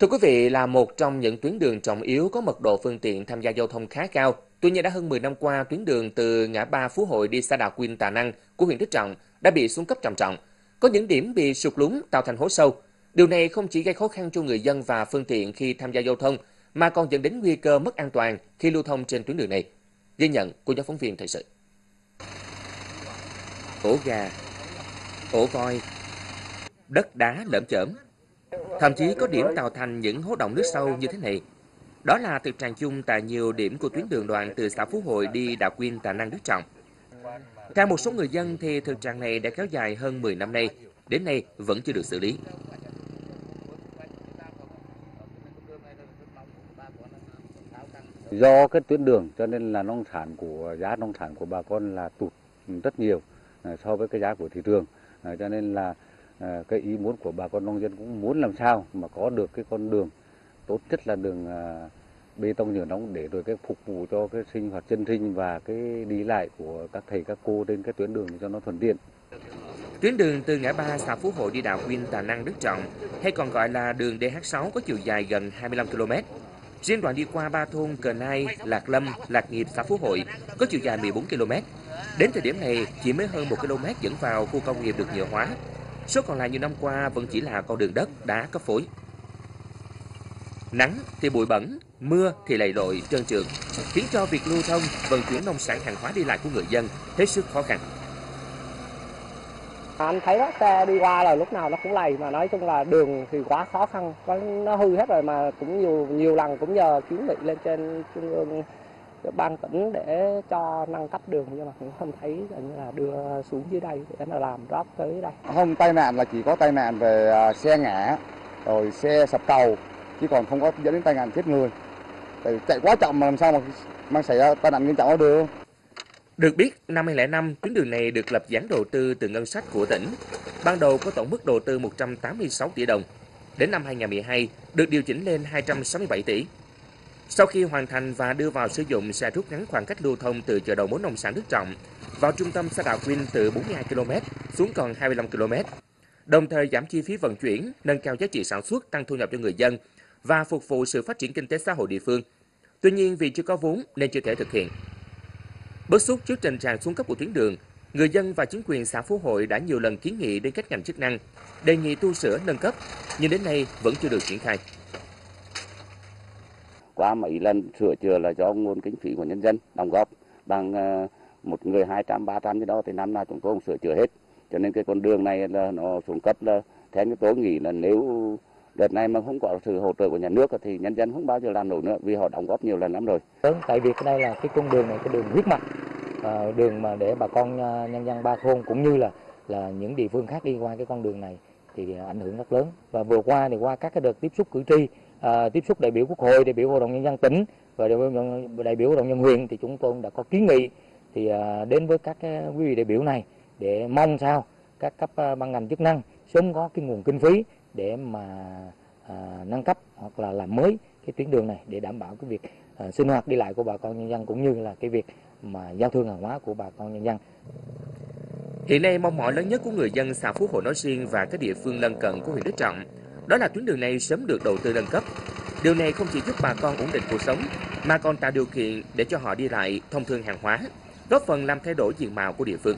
Thưa quý vị, là một trong những tuyến đường trọng yếu có mật độ phương tiện tham gia giao thông khá cao. Tuy nhiên đã hơn 10 năm qua, tuyến đường từ ngã ba Phú Hội đi xã Đào Quyên Tà Năng của huyện Đức Trọng đã bị xuống cấp trầm trọng. Có những điểm bị sụt lún tạo thành hố sâu. Điều này không chỉ gây khó khăn cho người dân và phương tiện khi tham gia giao thông, mà còn dẫn đến nguy cơ mất an toàn khi lưu thông trên tuyến đường này. Ghi nhận của nhóm phóng viên thời sự. Ổ gà, ổ voi, đất đá lởm chởm. Thậm chí có điểm tạo thành những hố động nước sâu như thế này. Đó là thực trạng chung tại nhiều điểm của tuyến đường đoạn từ xã Phú Hội đi Đà Quyên, Tà Năng, Đức Trọng. Theo một số người dân thì thực trạng này đã kéo dài hơn 10 năm nay, đến nay vẫn chưa được xử lý. Do cái tuyến đường cho nên là nông sản của giá nông sản của bà con là tụt rất nhiều à, so với cái giá của thị trường. À, cho nên là Ờ, cái ý muốn của bà con nông dân cũng muốn làm sao mà có được cái con đường tốt nhất là đường à, bê tông nhựa nóng để rồi cái phục vụ cho cái sinh hoạt chân sinh và cái đi lại của các thầy các cô trên cái tuyến đường cho nó thuận tiện. Tuyến đường từ ngã ba xã Phú Hội đi đảo Quyên Tà Năng Đức Trọng hay còn gọi là đường DH6 có chiều dài gần 25 km. Riêng đoạn đi qua ba thôn Cờ Nai, Lạc Lâm, Lạc Nghiệp, xã Phú Hội có chiều dài 14 km. Đến thời điểm này chỉ mới hơn 1 km dẫn vào khu công nghiệp được nhựa hóa. Số còn lại nhiều năm qua vẫn chỉ là con đường đất đá cấp phối. Nắng thì bụi bẩn, mưa thì lầy lội trơn trượt, khiến cho việc lưu thông, vận chuyển nông sản hàng hóa đi lại của người dân hết sức khó khăn. Anh thấy đó, xe đi qua là lúc nào nó cũng lầy mà nói chung là đường thì quá khó khăn, nó hư hết rồi mà cũng nhiều nhiều lần cũng nhờ kiến nghị lên trên trung ương ban tỉnh để cho nâng cấp đường nhưng mà cũng không thấy là đưa xuống dưới đây để nó làm rót tới đây. Không tai nạn là chỉ có tai nạn về à, xe ngã rồi xe sập cầu chứ còn không có dẫn đến tai nạn chết người. Tại chạy quá chậm mà làm sao mà mang xảy ra tai nạn nghiêm trọng được. Được biết, năm 2005, tuyến đường này được lập gián đầu tư từ ngân sách của tỉnh. Ban đầu có tổng mức đầu tư 186 tỷ đồng. Đến năm 2012, được điều chỉnh lên 267 tỷ. Sau khi hoàn thành và đưa vào sử dụng sẽ rút ngắn khoảng cách lưu thông từ chợ đầu mối nông sản Đức Trọng vào trung tâm xã đảo Quyên từ 42 km xuống còn 25 km. Đồng thời giảm chi phí vận chuyển, nâng cao giá trị sản xuất, tăng thu nhập cho người dân và phục vụ sự phát triển kinh tế xã hội địa phương. Tuy nhiên vì chưa có vốn nên chưa thể thực hiện. Bức xúc trước tình trạng xuống cấp của tuyến đường, người dân và chính quyền xã Phú Hội đã nhiều lần kiến nghị đến các ngành chức năng, đề nghị tu sửa nâng cấp, nhưng đến nay vẫn chưa được triển khai. Qua mấy lần sửa chữa là do nguồn kinh phí của nhân dân đóng góp bằng ờ, một người 200, 300 như đó thì năm nào chúng tôi cũng sửa chữa hết. Cho nên cái con đường này là nó xuống cấp là theo như tôi nghĩ là nếu đợt này mà không có sự hỗ trợ của nhà nước thì nhân dân không bao giờ làm nổi nữa vì họ đóng góp nhiều lần lắm rồi. Vâng, tại vì cái đây là cái con đường này cái đường huyết mạch, à, đường mà để bà con ờ, nhân dân ba thôn cũng như là là những địa phương khác đi qua cái con đường này thì ảnh hưởng rất lớn và vừa qua thì qua các cái đợt tiếp xúc cử tri à, tiếp xúc đại biểu quốc hội đại biểu hội đồng nhân dân tỉnh và đại biểu đại biểu hội đồng nhân huyện thì chúng tôi đã có kiến nghị thì à, đến với các cái quý vị đại biểu này để mong sao các cấp à, ban ngành chức năng sớm có cái nguồn kinh phí để mà à, nâng cấp hoặc là làm mới cái tuyến đường này để đảm bảo cái việc à, sinh hoạt đi lại của bà con nhân dân cũng như là cái việc mà giao thương hàng hóa của bà con nhân dân. Hiện nay mong mỏi lớn nhất của người dân xã Phú Hội nói riêng và các địa phương lân cận của huyện Đức Trọng đó là tuyến đường này sớm được đầu tư nâng cấp. Điều này không chỉ giúp bà con ổn định cuộc sống mà còn tạo điều kiện để cho họ đi lại thông thương hàng hóa, góp phần làm thay đổi diện mạo của địa phương.